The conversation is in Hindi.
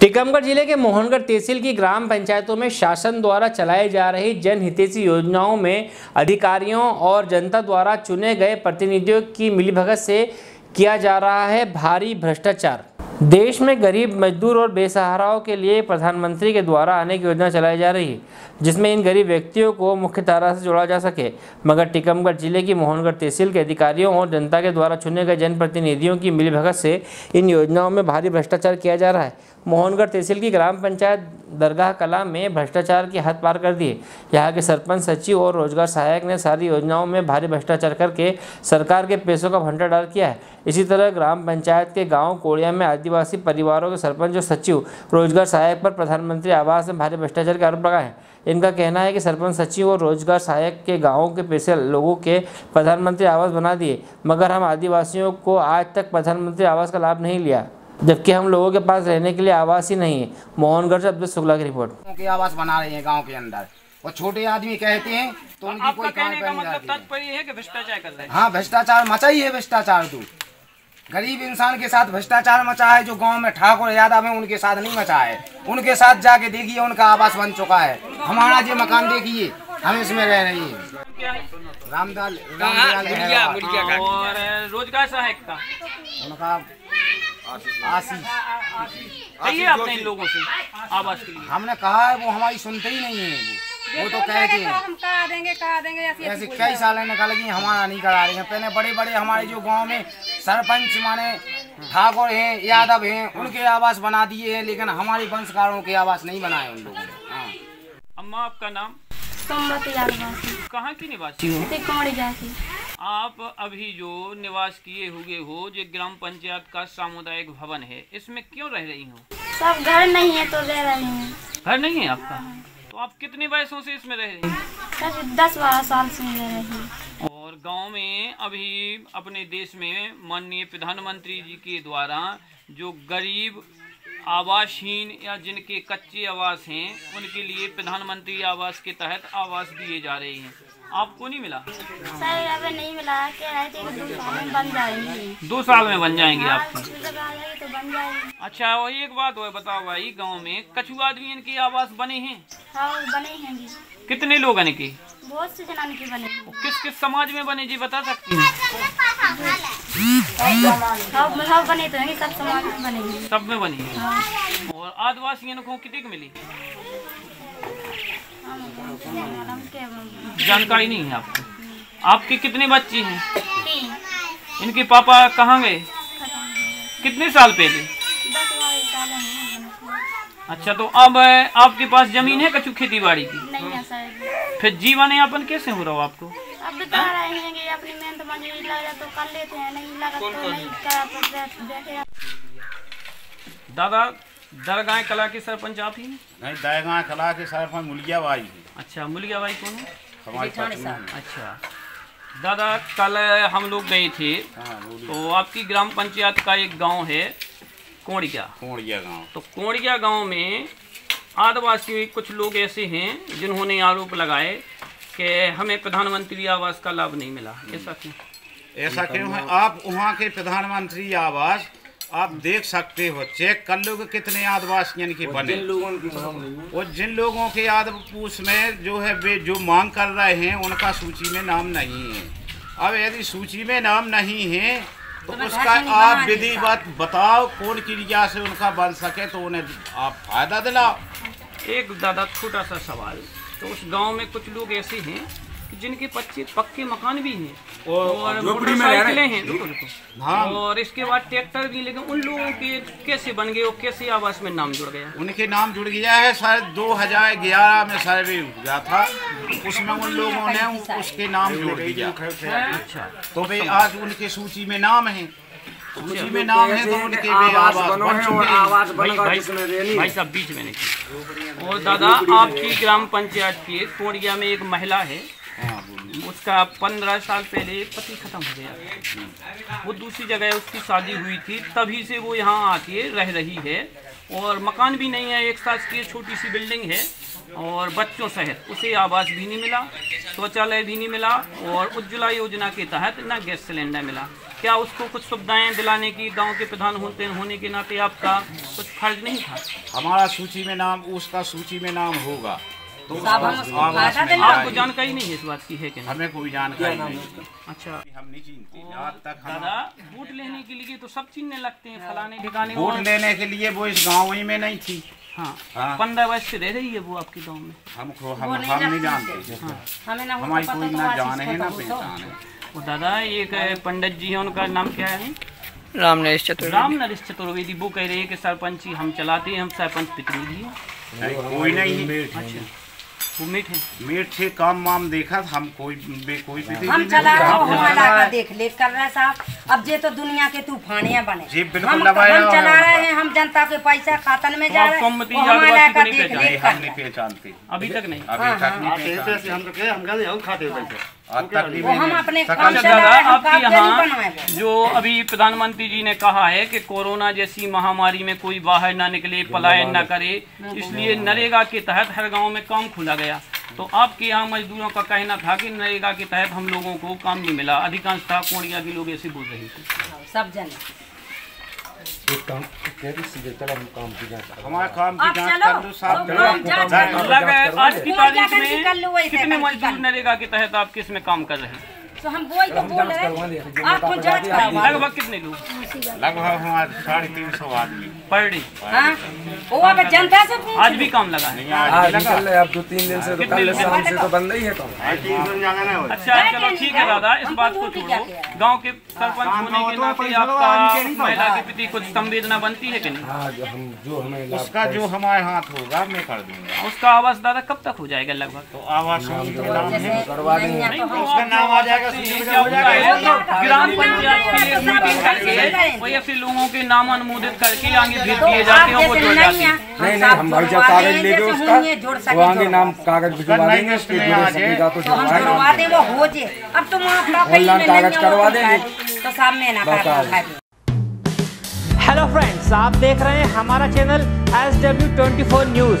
टीकमगढ़ ज़िले के मोहनगढ़ तहसील की ग्राम पंचायतों में शासन द्वारा चलाई जा रही जनहितैषी योजनाओं में अधिकारियों और जनता द्वारा चुने गए प्रतिनिधियों की मिलीभगत से किया जा रहा है भारी भ्रष्टाचार। देश में गरीब, मजदूर और बेसहाराओं के लिए प्रधानमंत्री के द्वारा अनेक योजना चलाई जा रही है जिसमें इन गरीब व्यक्तियों को मुख्य धारा से जोड़ा जा सके। मगर टीकमगढ़ ज़िले की मोहनगढ़ तहसील के अधिकारियों और जनता के द्वारा चुने गए जनप्रतिनिधियों की मिलीभगत से इन योजनाओं में भारी भ्रष्टाचार किया जा रहा है। मोहनगढ़ तहसील की ग्राम पंचायत दरगाह कला में भ्रष्टाचार की हद पार कर दी। है यहाँ के सरपंच, सचिव और रोज़गार सहायक ने सारी योजनाओं में भारी भ्रष्टाचार करके सरकार के पैसों का भंडार किया है। इसी तरह ग्राम पंचायत के गाँव कोड़िया में आदिवासी परिवारों के सरपंच और सचिव, रोज़गार सहायक पर प्रधानमंत्री आवास में भारी भ्रष्टाचार के आरोप लगाए इनका कहना है कि सरपंच, सचिव और रोज़गार सहायक के गाँवों के पैसे लोगों के प्रधानमंत्री आवास बना दिए, मगर हम आदिवासियों को आज तक प्रधानमंत्री आवास का लाभ नहीं लिया। जबकि हम लोगों के पास रहने के लिए आवास ही नहीं है। मोहनगढ़ से अब्दुल शुक्ला की रिपोर्ट के आवास बना रहे हैं गाँव के अंदर। और छोटे आदमी कहते हैं तो उनकी कोई कहने का मतलब है। तात्पर्य है कि भ्रष्टाचार कर रहे हैं? हाँ भ्रष्टाचार मचा ही है भ्रष्टाचार तो। गरीब इंसान के साथ भ्रष्टाचार मचा है जो गाँव में ठाकुर यादव है उनके साथ नहीं मचा है। उनके साथ जाके देखिए उनका आवास बन चुका है। हमारा जो मकान देखिए हम इसमें रह रही है। क्या है रामदाल रोज़गार सहायक का उनका आशीष। कहिए आपने इन लोगों से आवास के लिए। हमने कहा है वो हमारी सुनते ही नहीं है वो। वो तो कहते हैं। हम कहा देंगे कहा देंगे ऐसे कई साल निकाल गई हमारा नहीं करा रही हैं। पहले बड़े बड़े हमारे जो गाँव में सरपंच माने ठाकुर हैं यादव हैं उनके आवास बना दिए हैं लेकिन हमारे वंशकारों के आवास नहीं बनाए उन लोगों ने। हाँ। अम्मा आपका नाम? कहाँ की निवासी हो? आप अभी जो निवास किए हुए हो जो ग्राम पंचायत का सामुदायिक भवन है इसमें क्यों रह रही हो? सब घर नहीं है तो रह रहे हैं। घर नहीं है आपका? तो आप कितने वर्षों से इसमें रह रही हैं? दस बारह साल से रह रहे हैं। और गाँव में अभी अपने देश में माननीय प्रधानमंत्री जी के द्वारा जो गरीब आवासहीन या जिनके कच्चे आवास हैं उनके लिए प्रधानमंत्री आवास के तहत आवास दिए जा रहे हैं। आपको नहीं मिला? सर अभी नहीं मिला कह रहे दो साल में बन जाएँगे। दो साल में बन जाएँगे हाँ, आपकी। कुछ जगह आ जाएगी तो बन जाएगी। अच्छा और एक बात और बताओ भाई गाँव में कछु आदमी इनके आवास बने हैं? हाँ बने हैं जी। कितने लोग हैं इनके? बहुत से जनान के बने हैं। किस किस समाज में बने जी बता सकती हैं? सब बने तो सब समाज में बने सब में बनी हाँ, और आदिवासी को कितने मिली? जानकारी नहीं है आपको। आपके कितने बच्चे हैं? इनके पापा कहाँ गए? कितने साल पहले? अच्छा तो अब आपके पास ज़मीन है कछु खेती बाड़ी की? नहीं है फिर जीवन यापन कैसे हो रहा हो आपको? अब बता रहे हैं कि अपनी मेहनत मजदूरी लग तो कर लेते हैं नहीं लगा तो नहीं करा तो बैठे दादा दरगाह कला के सरपंच आप ही नहीं दयगा कला के सरपंच मुलिया है। अच्छा मुलिया भाई कौन है? हमारी अच्छा। दादा कल हम लोग गए थे। हाँ तो आपकी ग्राम पंचायत का एक गाँव है कोड़िया कोड़िया गाँव। तो कोड़िया गाँव में आदिवासी कुछ लोग ऐसे हैं जिन्होंने आरोप लगाए कि हमें प्रधानमंत्री आवास का लाभ नहीं मिला। ऐसा क्यों? ऐसा क्यों है? आप वहाँ के प्रधानमंत्री आवास आप देख सकते हो चेक कर लो कि कितने आदिवासियों के बने और जिन लोगों के आदिपूस में जो है वे जो मांग कर रहे हैं उनका सूची में नाम नहीं है। अब यदि सूची में नाम नहीं है तो उसका आप विधिवत बताओ कौन क्रिया से उनका बन सके तो उन्हें आप फ़ायदा दिलाओ। एक दादा छोटा सा सवाल तो उस गाँव में कुछ लोग ऐसे हैं कि जिनके पच्चे पक्के मकान भी हैं। और मोटरसाइकिलें हैं। हाँ। और इसके बाद ट्रैक्टर भी लेकिन उन लोगों के कैसे बन गए और कैसे आवास में नाम जुड़ गया? उनके नाम जुड़ गया है शायद 2011 में सर्वे हुआ था। उसमें उन लोगों ने उसके नाम जोड़ दिया। अच्छा। तो भाई आज उनके सूची में नाम है। सूची में नाम है तो उनके आवास बन भाई साहब बीच में नहीं। और दादा आपकी ग्राम पंचायत के कोड़िया में एक महिला है। उसका पंद्रह साल पहले पति खत्म हो गया। वो दूसरी जगह उसकी शादी हुई थी, तभी से वो यहाँ आके रह रही है। और मकान भी नहीं है, एक साथ की छोटी सी बिल्डिंग है और बच्चों सहित। उसे आवास भी नहीं मिला, शौचालय भी नहीं मिला और उज्ज्वला योजना के तहत न गैस सिलेंडर मिला। क्या उसको कुछ सुविधाएँ दिलाने की, गाँव के प्रधान होते होने के नाते आपका कुछ फ़र्ज़ नहीं था? हमारा सूची में नाम, उसका सूची में नाम होगा। तो आपको जानकारी नहीं है इस बात की है कि हमें कोई जानकारी नहीं अच्छा। हम नहीं तक दादा वोट लेने के लिए तो सब चीजने लगते हैं फलाने ठिकाने वोट लेने के लिए वो इस गाँव ही में नहीं थी। हाँ। हाँ। पंद्रह वर्ष से रह रही है वो आपके गाँव में? हमको हम हम नहीं जानते हमारी कोई ना तो जाने है ना तो पहचान है। वो दादा एक पंडित जी हैं उनका नाम क्या है? राम नरेश चतुर्वेदी। राम नरेश चतुर्वेदी वो कह रहे हैं कि सरपंच ही हम चलाते हैं हम सरपंच प्रतिनिधि हैं। नहीं, कोई नहीं अच्छा। वो मीठे मीठे काम वाम देखा था, हम कोई बे कोई भी हम चला रहे हो। देख लेख कर रहे हैं साहब। अब जे तो दुनिया के तूफानियाँ बने। जी, बिल्कुल हम हम चला रहे हैं हम जनता के पैसा खातन में जा रहे हैं अभी तक नहीं। हम अपने काम चला रहे आपके यहाँ जो अभी प्रधानमंत्री जी ने कहा है कि कोरोना जैसी महामारी में कोई बाहर ना निकले पलायन ना करे इसलिए नरेगा के तहत हर गाँव में काम खोला गया। तो आपके यहाँ मजदूरों का कहना था कि नरेगा के तहत हम लोगों को काम नहीं मिला। अधिकांश था कोणिया के लोग ऐसे बोल रहे थे। सब जन। हमारे काम की जाँच हमारा तो काम जाँच कर। लो। लग है आज की तारीख में कितने मजदूर नरेगा के तहत आप किसमें काम कर रहे हैं? तो हम तो बोल रहे हैं आपको जाँच करवा लगभग कितने लोग? लगभग हमारे साढ़े तीन सौ आदमी। Per day? हाँ? वो अब जनता से आज भी काम लगा है। आज निकल रहे अब दो तीन दिन से तो कितने लोग शाम से तो बंद ही है तो अच्छा चलो ठीक है दादा इस बात को छोड़ो। गाँव के सरपंच होने के नाते आपका महिला के प्रति कुछ संवेदना बनती है कि नहीं? हम जो हमें उसका जो हमारे हाथ होगा मैं कर दूँगा। उसका आवास दादा कब तक हो जाएगा लगभग? तो आवास तो नाम है करवा देंगे। तो उसका नाम आ जाएगा क्या होता है ग्राम पंचायत की मीटिंग करके वही ऐसे लोगों के नाम अनुमोदित करके आगे भेज दिए जाते हैं वो जुड़ जाते हैं। नहीं नहीं हम भाई जब कागज़ लेके उसका। वो आगे नाम कागज़ भिजवा देंगे उसके जुड़े तो तो जुड़वा वो हो जे अब तुम ऑनलाइन कागज़ करवा देंगे। तो सामने ना हेलो फ्रेंड्स आप देख रहे हैं हमारा channel S W twenty four news